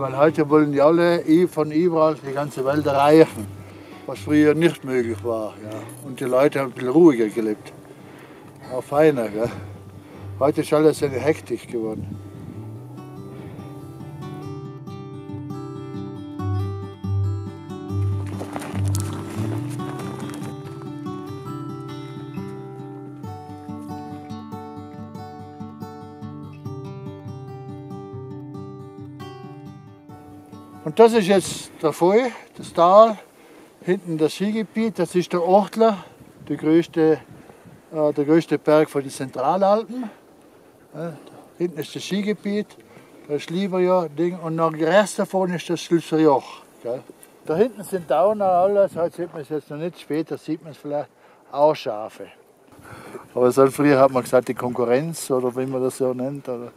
weil heute wollen die alle von überall die ganze Welt erreichen, was früher nicht möglich war. Ja. Und die Leute haben ein bisschen ruhiger gelebt. Auch feiner. Gell? Heute ist alles eine Hektik geworden. Und das ist jetzt der Voll, das Tal, hinten das Skigebiet, das ist der Ortler, der größte, äh, der größte Berg von den Zentralalpen. Äh, hinten ist das Skigebiet, das Lieberjahr-Ding und noch Rest davon ist das Schlüsseljoch. Da hinten sind Dauner alles, heute sieht man es jetzt noch nicht, später sieht man es vielleicht auch Schafe. Aber so früher hat man gesagt, die Konkurrenz oder wie man das so nennt, oder,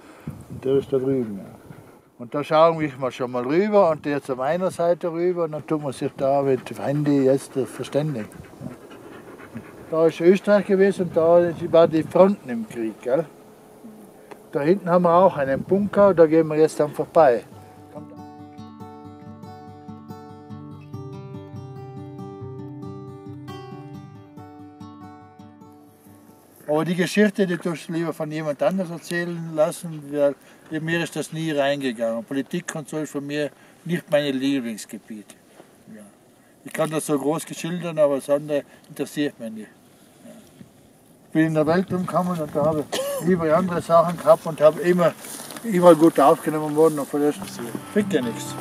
der ist da drüben. Ja. Und da schauen wir schon mal rüber und der zu meiner Seite rüber und dann tut man sich da mit dem Handy jetzt verständigen. Da ist Österreich gewesen und da war die Fronten im Krieg. Gell? Da hinten haben wir auch einen Bunker, da gehen wir jetzt dann vorbei. Aber die Geschichte, die tust du lieber von jemand anderes erzählen lassen, weil mir ist das nie reingegangen. Politik und so ist von mir nicht mein Lieblingsgebiet. Ja. Ich kann das so groß geschildern, aber das andere interessiert mich nicht. Ja. Ich bin in der Welt umgekommen und da habe ich lieber andere Sachen gehabt und habe immer, immer gut aufgenommen worden und verlässt sie. Kriegt ja nichts.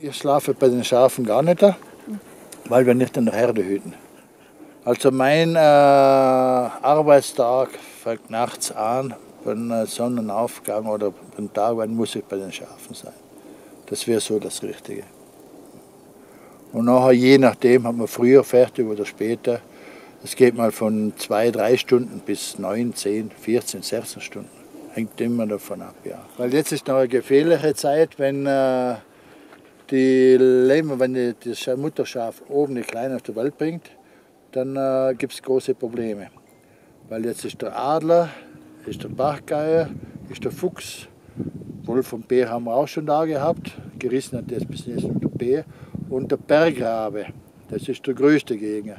Ich schlafe bei den Schafen gar nicht, weil wir nicht in der Herde hüten. Also mein äh, Arbeitstag fängt nachts an, wenn äh, Sonnenaufgang oder beim Tag, wann muss ich bei den Schafen sein. Das wäre so das Richtige. Und nachher, je nachdem, hat man früher fertig oder später. Es geht mal von zwei, drei Stunden bis neun, zehn, 14, 16 Stunden. Hängt immer davon ab, ja. Weil jetzt ist noch eine gefährliche Zeit, wenn äh, die Lämmer, wenn die, das Mutterschaf oben die Kleinen auf die Welt bringt, dann äh, gibt es große Probleme. Weil jetzt ist der Adler, ist der Bachgeier, ist der Fuchs, Wolf und Bär haben wir auch schon da gehabt, gerissen hat jetzt bis jetzt der Bär, und der Bergrabe, das ist der größte Gegner.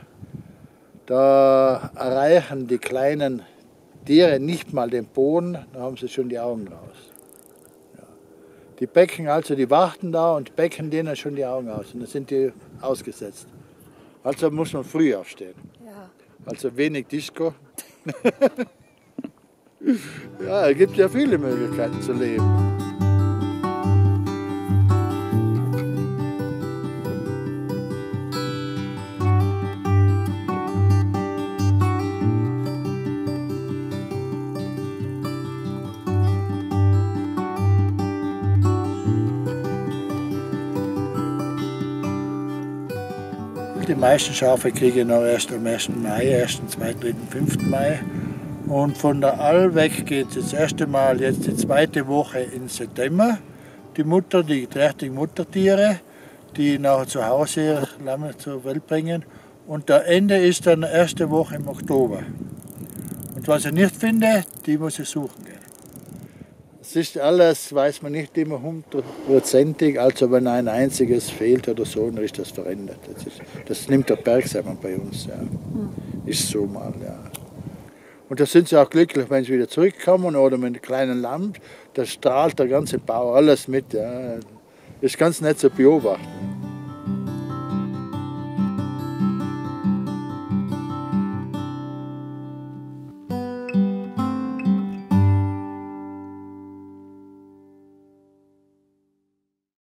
Da erreichen die kleinen Tiere nicht mal den Boden, da haben sie schon die Augen raus. Die Becken, also die warten da und becken denen schon die Augen aus. Und dann sind die ausgesetzt. Also muss man früh aufstehen. Ja. Also wenig Disco. ja, es gibt ja viele Möglichkeiten zu leben. Die meisten Schafe kriege ich noch erst am 1. Mai, 1., 2., 3., 5. Mai. Und von der All weg geht es das erste Mal jetzt die zweite Woche in September. Die Mutter, die trächtigen Muttertiere, die nachher zu Hause ihre Lamme zur Welt bringen. Und der Ende ist dann erste Woche im Oktober. Und was ich nicht finde, die muss ich suchen. Es ist alles, weiß man nicht immer hundertprozentig. Also wenn ein einziges fehlt oder so, dann ist das verändert. Das, ist, das nimmt der Bergsämmer bei uns. Ja. Ist so mal, ja. Und da sind sie auch glücklich, wenn sie wieder zurückkommen oder mit einem kleinen Lamm. Da strahlt der ganze Bau alles mit. Ja. Ist ganz nett zu beobachten.